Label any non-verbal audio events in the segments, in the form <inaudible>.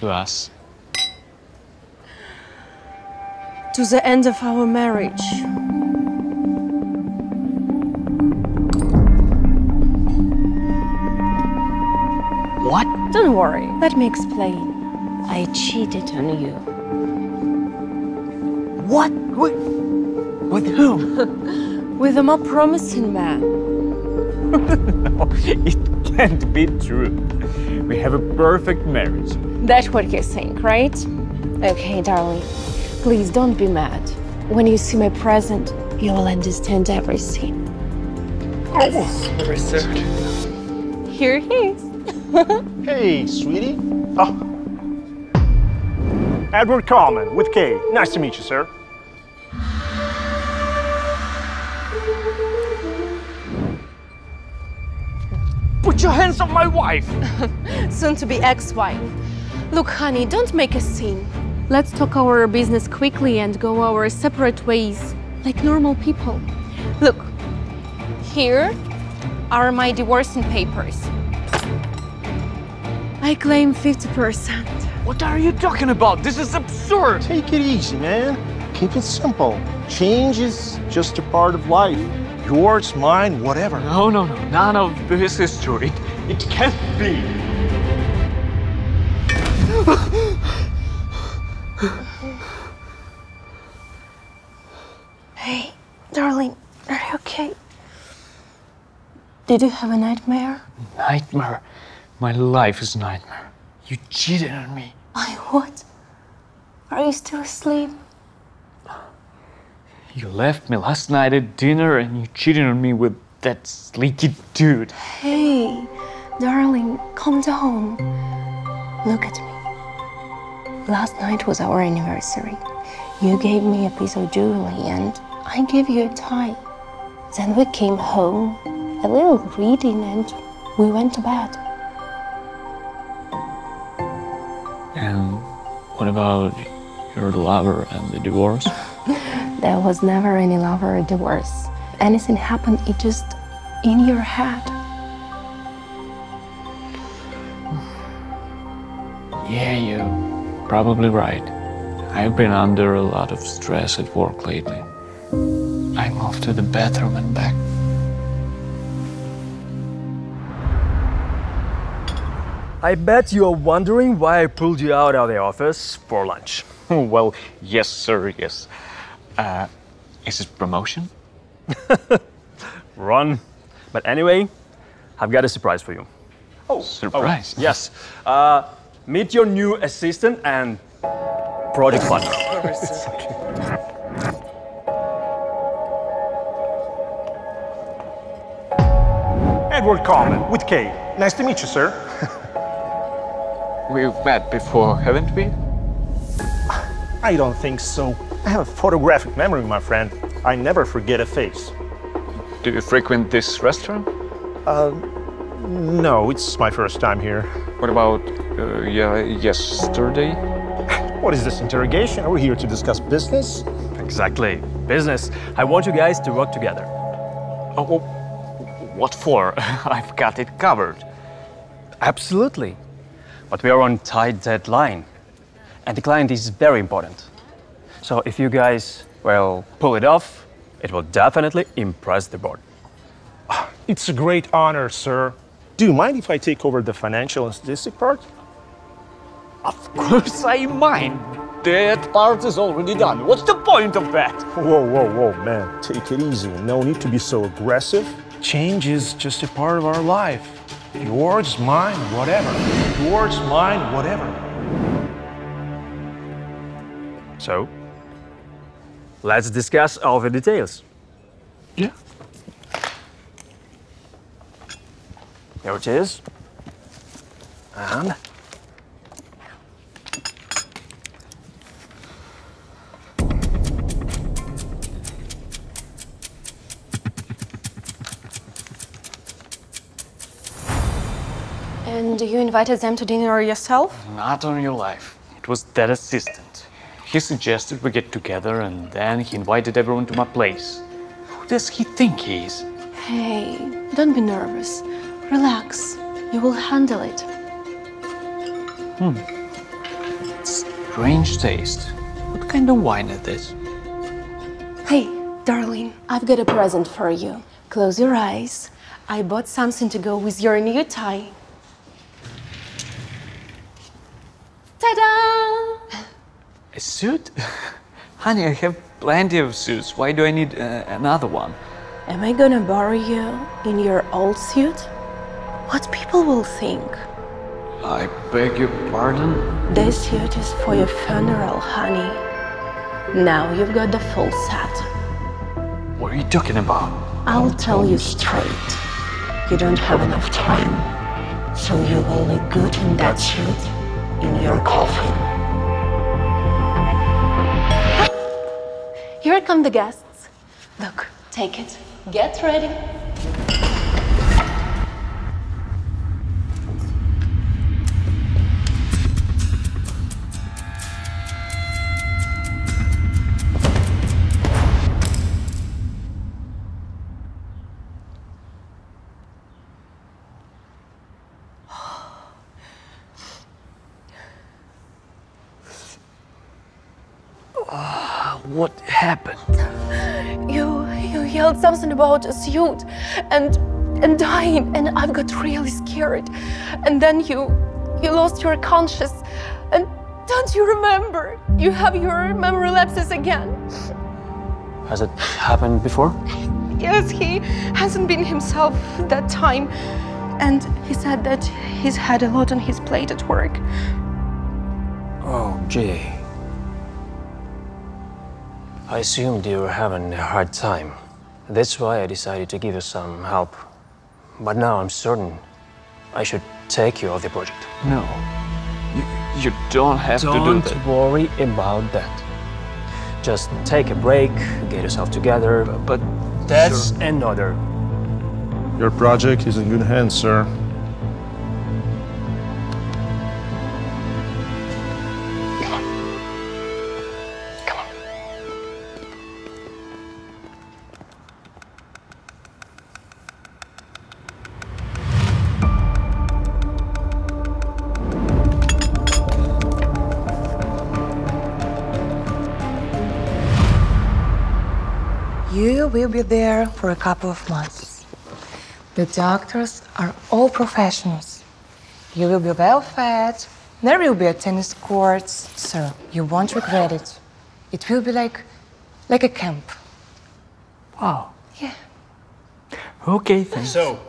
To us. To the end of our marriage. What? Don't worry, let me explain. I cheated on you. What? With, with whom? <laughs> With a more promising man. <laughs> no, it can't be true. We have a perfect marriage. That's what you think, right? Okay, darling. Please don't be mad. When you see my present, you will understand everything. Oh, Research. Here he is. <laughs> Hey, sweetie. Oh. Edward Coleman with K. Nice to meet you, sir. Put your hands on my wife! Soon to be ex wife. Look, honey, don't make a scene. Let's talk our business quickly and go our separate ways, like normal people. Look, here are my divorcing papers. I claim 50%. What are you talking about? This is absurd! Take it easy, man. Keep it simple. Change is just a part of life. Yours, mine, whatever. No, no, no. None of this is true. It, it can't be. Hey, darling, are you okay? Did you have a nightmare? Nightmare. My life is a nightmare. You cheated on me. I what? Are you still asleep? You left me last night at dinner and you cheated on me with that sleaky dude. Hey, darling, calm down. Look at me. Last night was our anniversary. You gave me a piece of jewelry and I gave you a tie. Then we came home, a little reading, and we went to bed. And what about your lover and the divorce? <laughs> There was never any lover or divorce. Anything happened, it just in your head. Yeah, you're probably right. I've been under a lot of stress at work lately. I moved to the bathroom and back. I bet you're wondering why I pulled you out of the office for lunch. <laughs> <laughs> well, yes, sir, yes. Uh, is it promotion? <laughs> Run. But anyway, I've got a surprise for you. Oh, surprise. Yes. Uh, meet your new assistant and project partner. <laughs> Edward Coleman with K. Nice to meet you, sir. <laughs> We've met before, haven't we? I don't think so. I have a photographic memory, my friend. I never forget a face. Do you frequent this restaurant? Uh, No, it's my first time here. What about uh, yeah, yesterday? What is this interrogation? Are we here to discuss business? Exactly. Business. I want you guys to work together. Oh, oh, what for? <laughs> I've got it covered. Absolutely. But we are on tight deadline. And the client is very important. So if you guys, well, pull it off, it will definitely impress the board. It's a great honor, sir. Do you mind if I take over the financial and statistic part? Of course I mind. That part is already done. What's the point of that? Whoa, whoa, whoa, man. Take it easy. No need to be so aggressive. Change is just a part of our life. Yours, mine, whatever. Yours, mine, whatever. So, let's discuss all the details. Yeah. Here it is. And And you invited them to dinner yourself? Not on your life. It was that assistant. He suggested we get together and then he invited everyone to my place. Who does he think he is? Hey, don't be nervous. Relax. You will handle it. Hmm. Strange taste. What kind of wine is this? Hey, darling, I've got a present for you. Close your eyes. I bought something to go with your new tie. Ta-da! A suit? <laughs> Honey, I have plenty of suits. Why do I need uh, another one? Am I gonna bury you in your old suit? What people will think? I beg your pardon? This suit is for your funeral, honey. Now you've got the full set. What are you talking about? I'll tell you straight. You don't have enough time. So you will look good in that suit in your coffin. Here come the guests. Look, take it. Get ready. Happened? You you yelled something about a suit and and dying and I've got really scared. And then you you lost your conscious and don't you remember? You have your memory lapses again. Has it happened before? Yes, he hasn't been himself that time. And he said that he's had a lot on his plate at work. Oh, Jay. I assumed you were having a hard time. That's why I decided to give you some help. But now I'm certain I should take you off the project. No. You, you don't have to do Don't that. worry about that. Just take a break, get yourself together. But That's another. Your project is in good hands, sir. You will be there for a couple of months. The doctors are all professionals. You will be well fed. There will be a tennis court, so you won't regret it. It will be like, like a camp. wow. Yeah. Okay, thanks. So,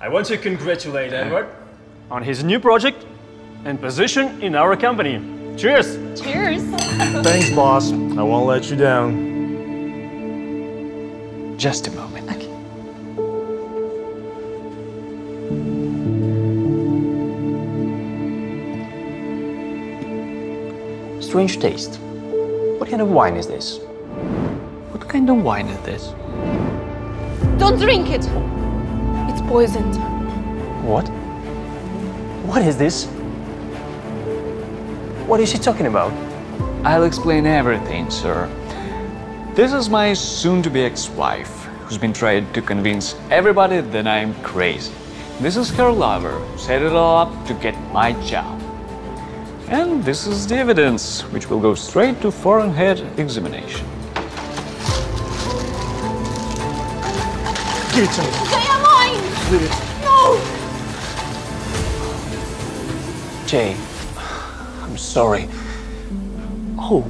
I want to congratulate Edward on his new project and position in our company. Cheers. Cheers! Thanks, boss. I won't let you down. Just a moment. Okay. Strange taste. What kind of wine is this? What kind of wine is this? Don't drink it! It's poisoned. What? What is this? What is she talking about? I'll explain everything, sir. This is my soon to be ex wife, who's been trying to convince everybody that I'm crazy. This is her lover, who set it all up to get my job. And this is the evidence, which will go straight to forensic examination. Give it to me. They are mine! No! Jay, I'm sorry. Oh,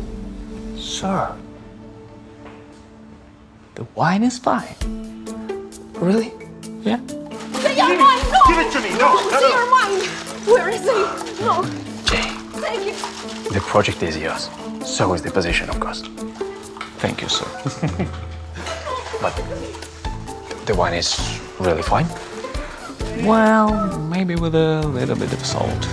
sir. The wine is fine. Really? Yeah? They are mine! No! Give it to me. No, oh, no, They no. are mine! Where is he? No! Jay, Take it! the project is yours. So is the position, of course. Thank you, sir. <laughs> But the wine is really fine. well, maybe with a little bit of salt.